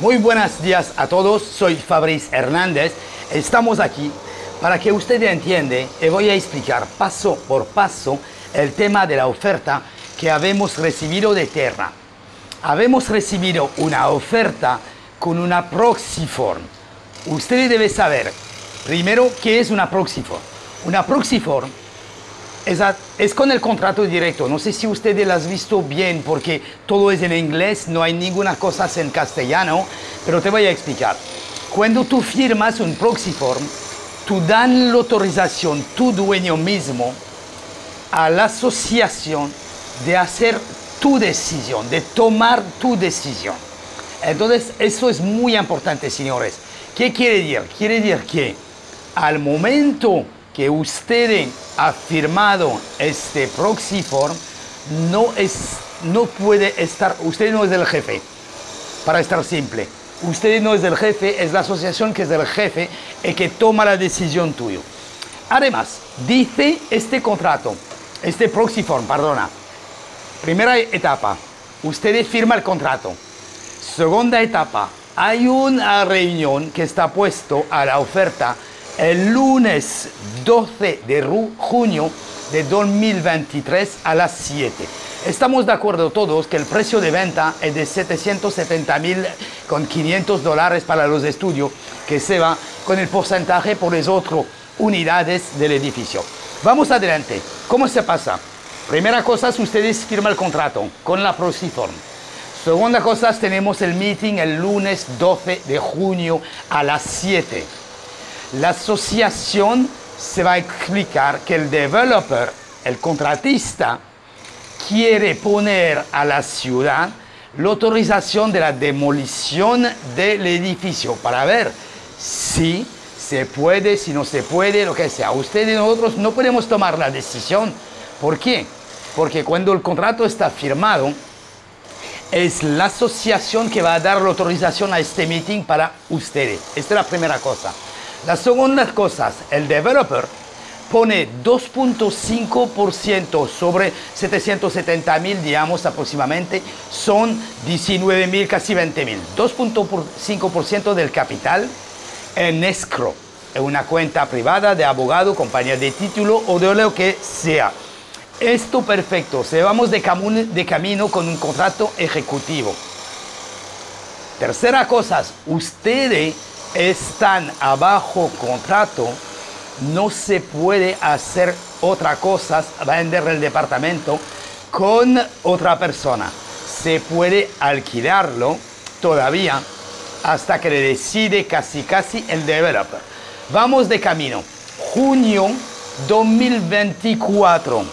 Muy buenos días a todos, soy Fabrice Hernández. Estamos aquí para que usted entienda y voy a explicar paso por paso el tema de la oferta que habemos recibido de Terra. Habemos recibido una oferta con una Proxiform. Usted debe saber primero qué es una Proxiform. Una Proxiform es, con el contrato directo. No sé si ustedes lo han visto bien porque todo es en inglés, no hay ninguna cosa en castellano, pero te voy a explicar. Cuando tú firmas un Proxiform, tú dan la autorización, tu dueño mismo, a la asociación de hacer tu decisión, de tomar tu decisión. Entonces, eso es muy importante, señores. ¿Qué quiere decir? Quiere decir que al momento que usted ha firmado este proxy form, no, es, no puede estar, usted no es el jefe, para estar simple. Usted no es el jefe, es la asociación que es el jefe y que toma la decisión tuyo. Además, dice este contrato, este proxy form, perdona, primera etapa, usted firma el contrato. Segunda etapa, hay una reunión que está puesto a la oferta el lunes 12 de junio de 2023 a las 7. Estamos de acuerdo todos que el precio de venta es de 770 mil con 500 dólares para los estudios, que se va con el porcentaje por las otras unidades del edificio. Vamos adelante. ¿Cómo se pasa? Primera cosa, ustedes firman el contrato con la Prociform. Segunda cosa, tenemos el meeting el lunes 12 de junio a las 7. La asociación se va a explicar que el developer, el contratista, quiere poner a la ciudad la autorización de la demolición del edificio para ver si se puede, si no se puede, lo que sea. Ustedes y nosotros no podemos tomar la decisión. ¿Por qué? Porque cuando el contrato está firmado, es la asociación que va a dar la autorización a este meeting para ustedes. Esta es la primera cosa. La segunda cosa, el developer pone 2.5% sobre 770 mil, digamos aproximadamente, son 19 mil, casi 20 mil. 2.5% del capital en escrow, en una cuenta privada de abogado, compañía de título o de lo que sea. Esto perfecto, se vamos de, de camino con un contrato ejecutivo. Tercera cosa, ustedes están abajo contrato, no se puede hacer otra cosa, vender el departamento con otra persona. Se puede alquilarlo todavía hasta que le decide casi casi el developer. Vamos de camino. Junio 2024.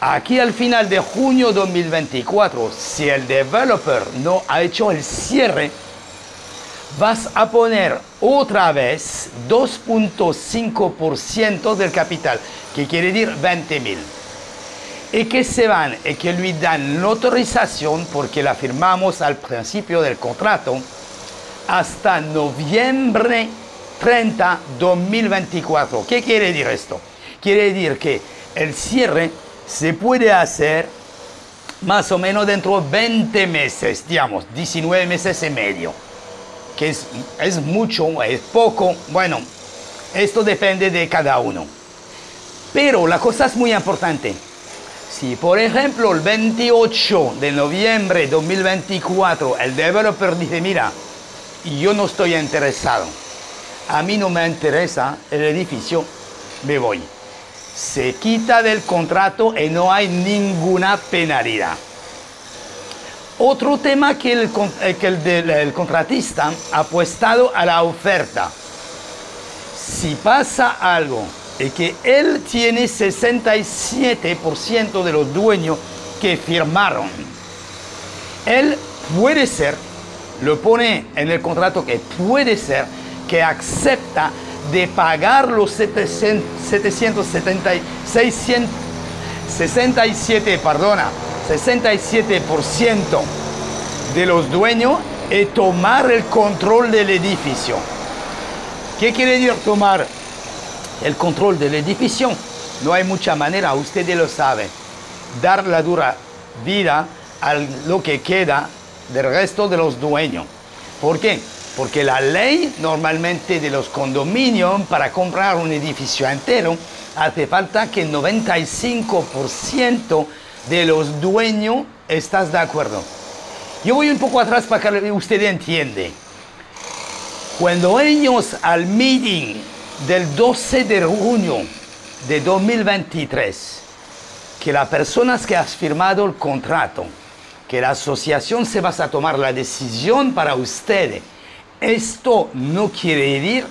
Aquí al final de junio 2024, si el developer no ha hecho el cierre, vas a poner otra vez 2.5% del capital, que quiere decir 20 mil. Y que se van y que le dan la autorización, porque la firmamos al principio del contrato, hasta noviembre 30 2024. ¿Qué quiere decir esto? Quiere decir que el cierre se puede hacer más o menos dentro de 20 meses, digamos, 19 meses y medio, que es, es mucho, es poco, bueno, esto depende de cada uno. Pero la cosa es muy importante. Si por ejemplo el 28 de noviembre de 2024 el developer dice, mira, yo no estoy interesado, a mí no me interesa el edificio, me voy. Se quita del contrato y no hay ninguna penalidad. Otro tema que el, eh, que el contratista ha puesto a la oferta. Si pasa algo y que él tiene 67% de los dueños que firmaron, él puede ser, lo pone en el contrato que puede ser que acepta de pagar los 700 770 600 67, perdona, 67% de los dueños y tomar el control del edificio. ¿Qué quiere decir tomar el control del edificio? No hay mucha manera, ustedes lo saben. Dar la dura vida a lo que queda del resto de los dueños. ¿Por qué? Porque la ley normalmente de los condominios para comprar un edificio entero hace falta que el 95% de los dueños estás de acuerdo. Yo voy un poco atrás para que usted entiende. Cuando ellos al meeting del 12 de junio de 2023, que las personas que has firmado el contrato, que la asociación se va a tomar la decisión para ustedes, esto no quiere decir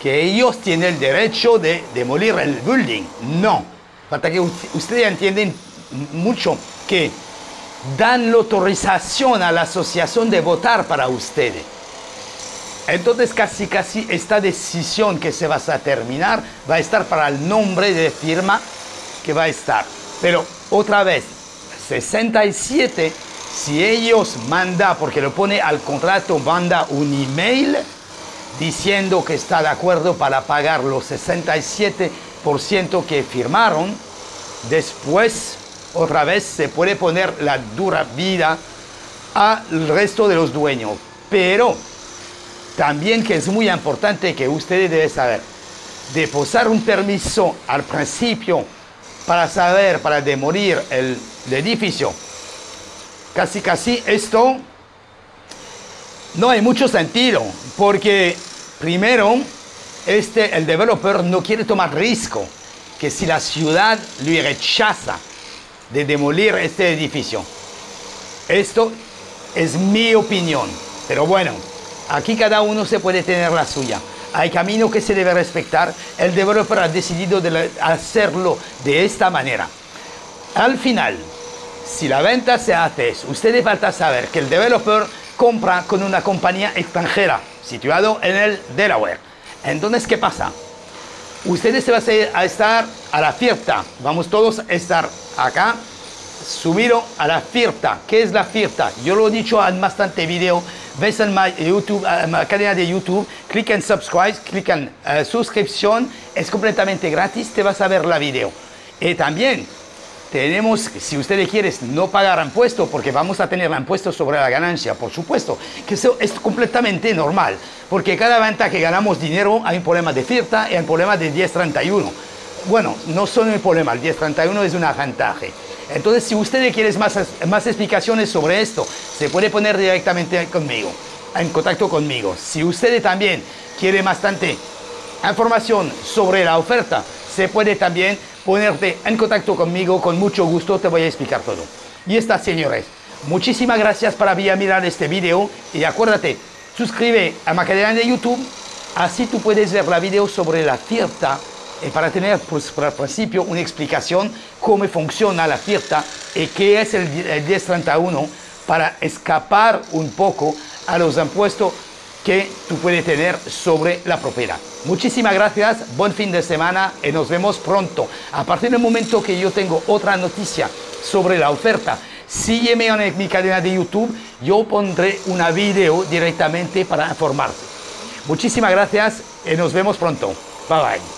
que ellos tienen el derecho de demolir el building. No. Falta que ustedes entienden mucho que dan la autorización a la asociación de votar para ustedes. Entonces casi casi esta decisión que se va a terminar va a estar para el nombre de firma que va a estar. Pero otra vez, 67, si ellos manda, porque lo pone al contrato, manda un email diciendo que está de acuerdo para pagar los 67% que firmaron, después otra vez se puede poner la dura vida al resto de los dueños. Pero también que es muy importante que ustedes deben saber, de posar un permiso al principio para saber, para demolir el, el edificio, casi casi esto no hay mucho sentido, porque primero, este, el developer no quiere tomar riesgo, que si la ciudad le rechaza de demolir este edificio. Esto es mi opinión, pero bueno, aquí cada uno se puede tener la suya. Hay camino que se debe respetar. El developer ha decidido de hacerlo de esta manera. Al final, si la venta se hace, ustedes falta saber que el developer compra con una compañía extranjera situado en el Delaware. Entonces, ¿qué pasa? Ustedes se van a estar a la fiesta. Vamos todos a estar acá, subido a la fiesta. ¿Qué es la fiesta? Yo lo he dicho en bastante video. Ves en mi YouTube, en mi canal de YouTube, clic en subscribe, clic en uh, suscripción. Es completamente gratis, te vas a ver la video. Y también tenemos, si ustedes quieren no pagar impuestos, porque vamos a tener impuestos sobre la ganancia, por supuesto, que eso es completamente normal, porque cada venta que ganamos dinero hay un problema de fiesta y hay un problema de 1031. Bueno, no son el problema, el 1031 es una ventaja. Entonces, si ustedes quieren más, más explicaciones sobre esto, se puede poner directamente conmigo, en contacto conmigo. Si ustedes también quieren bastante información sobre la oferta, se puede también ponerte en contacto conmigo, con mucho gusto te voy a explicar todo. Y está, señores, muchísimas gracias por haber mirar este video y acuérdate, suscribe a mi canal de YouTube, así tú puedes ver la video sobre la fiesta y para tener pues, por principio una explicación cómo funciona la fiesta y qué es el 1031 para escapar un poco a los impuestos que tú puedes tener sobre la propiedad. Muchísimas gracias, buen fin de semana y nos vemos pronto. A partir del momento que yo tengo otra noticia sobre la oferta, sígueme en mi cadena de YouTube, yo pondré una video directamente para informarse. Muchísimas gracias y nos vemos pronto. Bye bye.